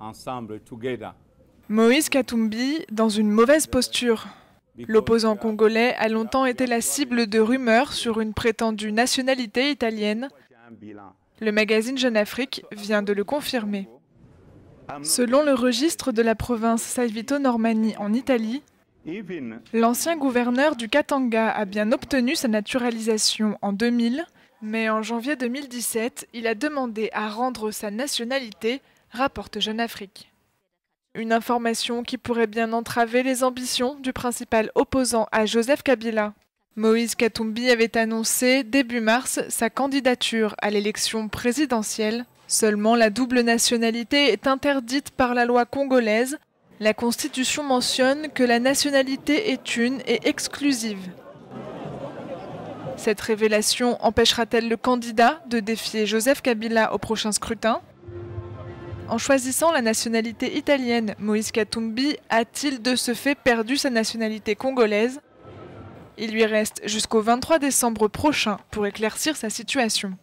ensemble, together. Moïse Katumbi dans une mauvaise posture. L'opposant congolais a longtemps été la cible de rumeurs sur une prétendue nationalité italienne. Le magazine Jeune Afrique vient de le confirmer. Selon le registre de la province Salvito-Normani en Italie, l'ancien gouverneur du Katanga a bien obtenu sa naturalisation en 2000, mais en janvier 2017, il a demandé à rendre sa nationalité, rapporte Jeune Afrique. Une information qui pourrait bien entraver les ambitions du principal opposant à Joseph Kabila. Moïse Katumbi avait annoncé début mars sa candidature à l'élection présidentielle. Seulement la double nationalité est interdite par la loi congolaise. La Constitution mentionne que la nationalité est une et exclusive. Cette révélation empêchera-t-elle le candidat de défier Joseph Kabila au prochain scrutin? En choisissant la nationalité italienne, Moïse Katumbi a-t-il de ce fait perdu sa nationalité congolaise? Il lui reste jusqu'au 23 décembre prochain pour éclaircir sa situation.